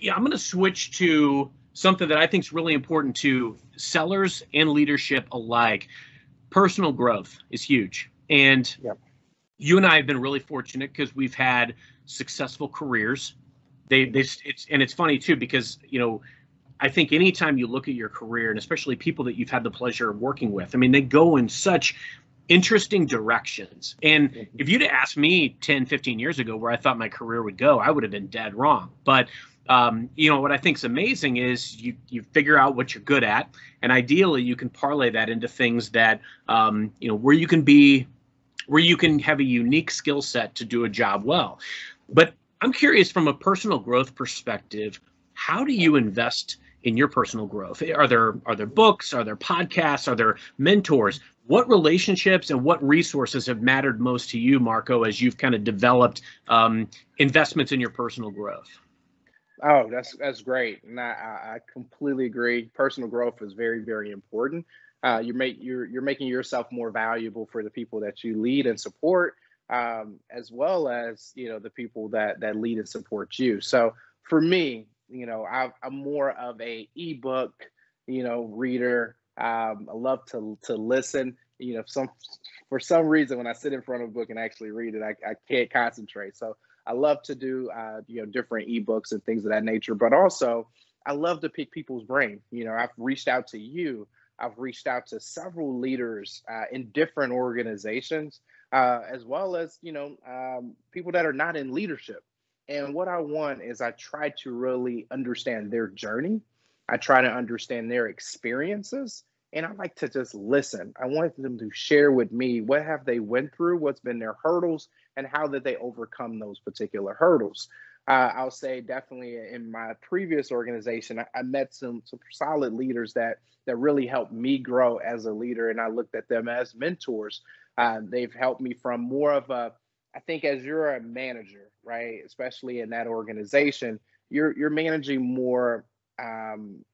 yeah, I'm going to switch to something that I think is really important to sellers and leadership alike. Personal growth is huge. And yep. you and I have been really fortunate because we've had successful careers. They, they, it's, and it's funny too, because, you know, I think anytime you look at your career and especially people that you've had the pleasure of working with, I mean, they go in such interesting directions. And mm-hmm. if you'd asked me 10, 15 years ago where I thought my career would go, I would have been dead wrong. But um, you know what I think is amazing is you you figure out what you're good at, and ideally you can parlay that into things that um, you know where you can be, where you can have a unique skill set to do a job well. But I'm curious from a personal growth perspective, how do you invest in your personal growth? Are there are there books? Are there podcasts? Are there mentors? What relationships and what resources have mattered most to you, Marco, as you've kind of developed um, investments in your personal growth? Oh, that's that's great, and I, I completely agree. Personal growth is very very important. Uh, you make you're you're making yourself more valuable for the people that you lead and support, um, as well as you know the people that that lead and support you. So for me, you know, I, am more of a ebook, you know, reader. Um, I love to to listen. You know, some for some reason when I sit in front of a book and actually read it, I, I can't concentrate. So I love to do uh, you know different ebooks and things of that nature, but also I love to pick people's brain. You know, I've reached out to you. I've reached out to several leaders uh, in different organizations, uh, as well as you know um, people that are not in leadership. And what I want is I try to really understand their journey. I try to understand their experiences, and I like to just listen. I want them to share with me what have they went through, what's been their hurdles, and how did they overcome those particular hurdles. Uh, I'll say definitely in my previous organization, I, I, met some some solid leaders that that really helped me grow as a leader, and I looked at them as mentors. Uh, they've helped me from more of a, I think, as you're a manager, right, especially in that organization, you're you're managing more. Um,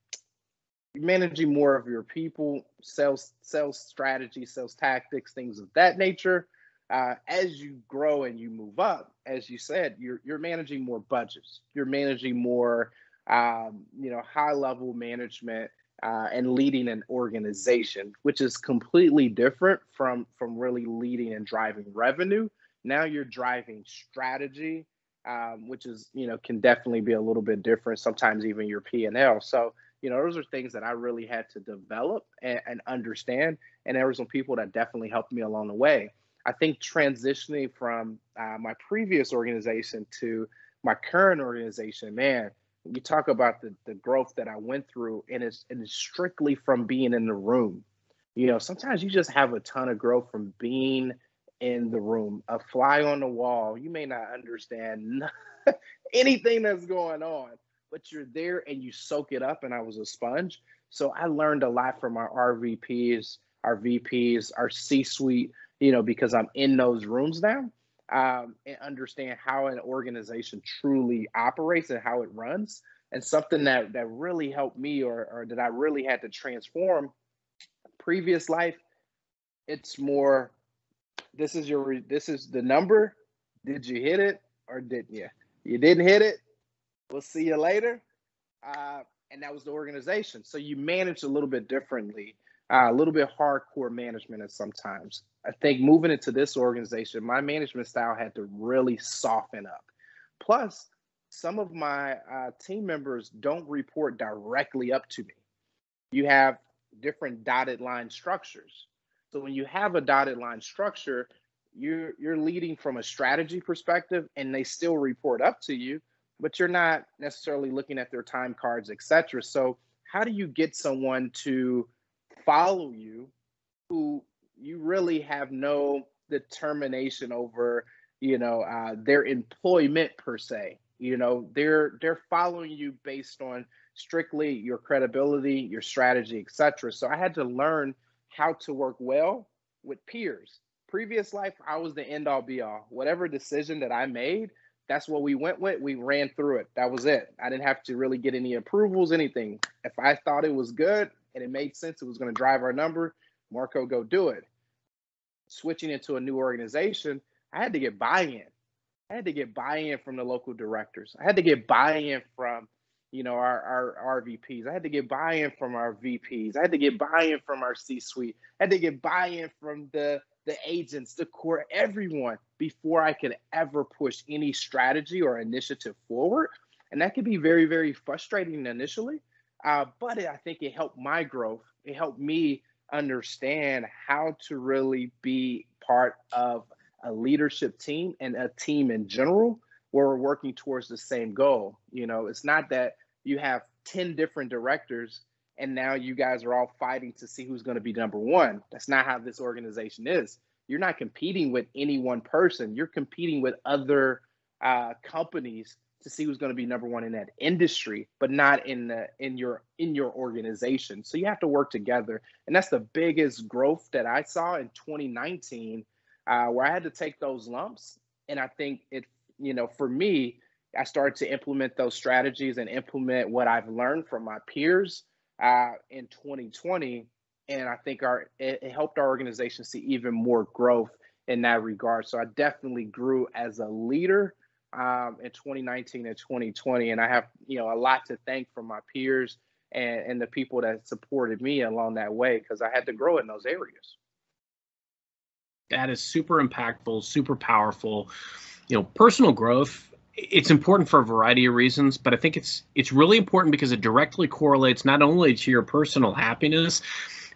managing more of your people, sales, sales strategy, sales tactics, things of that nature uh, as you grow and you move up, as you said, you're you're managing more budgets. You're managing more, um, you know, high level management uh, and leading an organization, which is completely different from from really leading and driving revenue. Now you're driving strategy, um, which is you know can definitely be a little bit different. Sometimes even your P and L. So you know those are things that I really had to develop and, and understand. And there were some people that definitely helped me along the way. I think transitioning from uh, my previous organization to my current organization, man, you talk about the, the growth that I went through, and it's, and it's strictly from being in the room. You know, sometimes you just have a ton of growth from being in the room, a fly on the wall. You may not understand anything that's going on, but you're there and you soak it up. And I was a sponge. So I learned a lot from our RVPs, our VPs, our C suite you know, because I'm in those rooms now um, and understand how an organization truly operates and how it runs. And something that that really helped me or, or that I really had to transform previous life, it's more this is your this is the number. Did you hit it or didn't you? You didn't hit it. We'll see you later. Uh, and that was the organization. So you manage a little bit differently uh, a little bit hardcore management at sometimes. I think moving into this organization, my management style had to really soften up. Plus, some of my uh, team members don't report directly up to me. You have different dotted line structures. So when you have a dotted line structure, you're you're leading from a strategy perspective, and they still report up to you, but you're not necessarily looking at their time cards, etc. So how do you get someone to follow you who really have no determination over you know uh, their employment per se. You know they're they're following you based on strictly your credibility your strategy etc so i had to learn how to work well with peers. Previous life i was the end all be all whatever decision that i made that's what we went with. We ran through it. That was it. I didn't have to really get any approvals anything. If i thought it was good and it made sense it was going to drive our number, Marco, go do it. Switching into a new organization, I had to get buy in. I had to get buy in from the local directors. I had to get buy in from you know, our, our, our VPs. I had to get buy-in from our VPs. I had to get buy-in from our C-suite. I had to get buy-in from the the agents, the core, everyone before I could ever push any strategy or initiative forward. And that could be very, very frustrating initially. Uh, but it, I think it helped my growth. It helped me understand how to really be part of a leadership team and a team in general where we're working towards the same goal. You know, it's not that you have 10 different directors and now you guys are all fighting to see who's going to be number one. That's not how this organization is. You're not competing with any one person. You're competing with other uh, companies to see who's going to be number one in that industry, but not in the in your in your organization. So you have to work together, and that's the biggest growth that I saw in 2019, uh, where I had to take those lumps, and I think it you know for me, I started to implement those strategies and implement what I've learned from my peers uh, in 2020, and I think our it, it helped our organization see even more growth in that regard. So I definitely grew as a leader um, in 2019 and 2020, and I have you know a lot to thank from my peers and, and the people that supported me along that way because I had to grow in those areas. That is super impactful, super powerful. You know, personal growth it's important for a variety of reasons, but I think it's it's really important because it directly correlates not only to your personal happiness,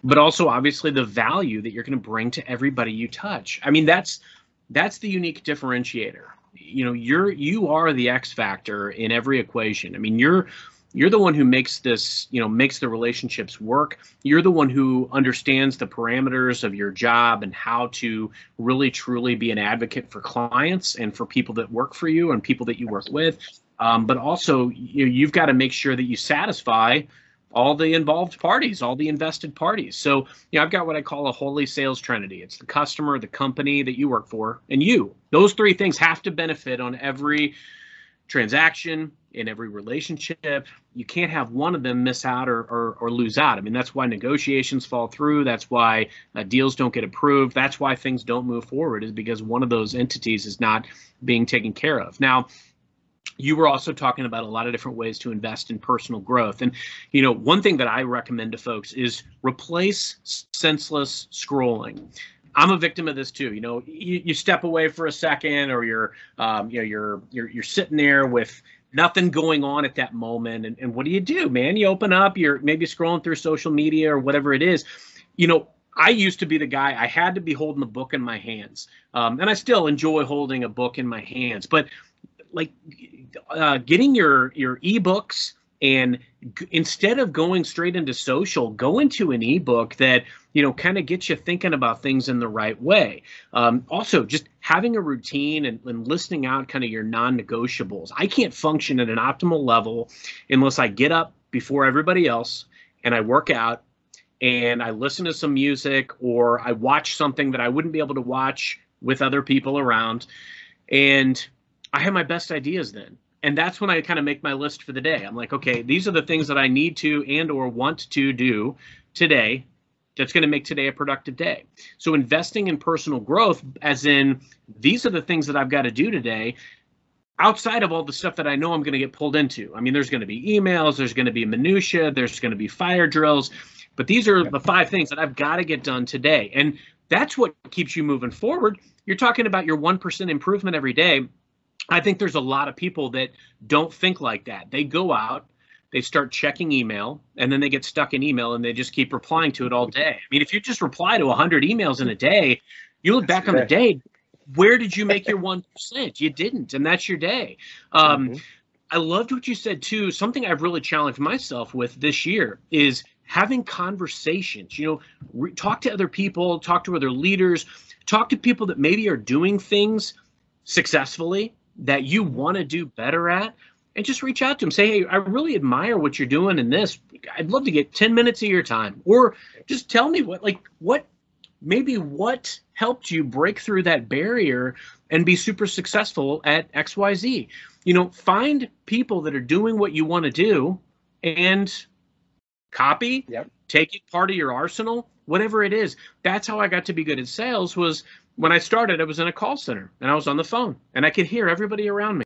but also obviously the value that you're going to bring to everybody you touch. I mean, that's that's the unique differentiator. You know, you're you are the X factor in every equation. I mean, you're you're the one who makes this you know makes the relationships work you're the one who understands the parameters of your job and how to really truly be an advocate for clients and for people that work for you and people that you work with um, but also you you've got to make sure that you satisfy all the involved parties, all the invested parties. So, you know, I've got what I call a holy sales trinity. It's the customer, the company that you work for, and you. Those three things have to benefit on every transaction, in every relationship. You can't have one of them miss out or, or, or lose out. I mean, that's why negotiations fall through. That's why uh, deals don't get approved. That's why things don't move forward, is because one of those entities is not being taken care of. Now, you were also talking about a lot of different ways to invest in personal growth. And, you know, one thing that I recommend to folks is replace senseless scrolling. I'm a victim of this too. You know, you, you step away for a second, or you're, um, you know, you're you're you're sitting there with nothing going on at that moment, and, and what do you do, man? You open up, you're maybe scrolling through social media or whatever it is. You know, I used to be the guy. I had to be holding the book in my hands, um, and I still enjoy holding a book in my hands. But like uh, getting your your ebooks and g- instead of going straight into social go into an ebook that you know kind of gets you thinking about things in the right way. Um, also just having a routine and, and listing out kind of your non-negotiables. I can't function at an optimal level unless i get up before everybody else and i work out and i listen to some music or i watch something that i wouldn't be able to watch with other people around. And i have my best ideas then and that's when I kind of make my list for the day. I'm like, okay, these are the things that I need to and or want to do today that's going to make today a productive day. So investing in personal growth as in these are the things that I've got to do today outside of all the stuff that I know I'm going to get pulled into. I mean, there's going to be emails, there's going to be minutia, there's going to be fire drills, but these are the five things that I've got to get done today. And that's what keeps you moving forward. You're talking about your 1% improvement every day I think there's a lot of people that don't think like that. They go out, they start checking email, and then they get stuck in email and they just keep replying to it all day. I mean, if you just reply to 100 emails in a day, you look back on the day, where did you make your 1%? You didn't, and that's your day. Um, mm-hmm. I loved what you said too. Something I've really challenged myself with this year is having conversations. You know, re- talk to other people, talk to other leaders, talk to people that maybe are doing things successfully that you want to do better at and just reach out to them. Say hey i really admire what you're doing in this. I'd love to get 10 minutes of your time. Or just tell me what like what maybe what helped you break through that barrier and be super successful at xyz you know find people that are doing what you want to do and copy yep. take it part of your arsenal whatever it is. That's how i got to be good at sales was when I started, I was in a call center and I was on the phone and I could hear everybody around me.